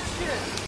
That's good.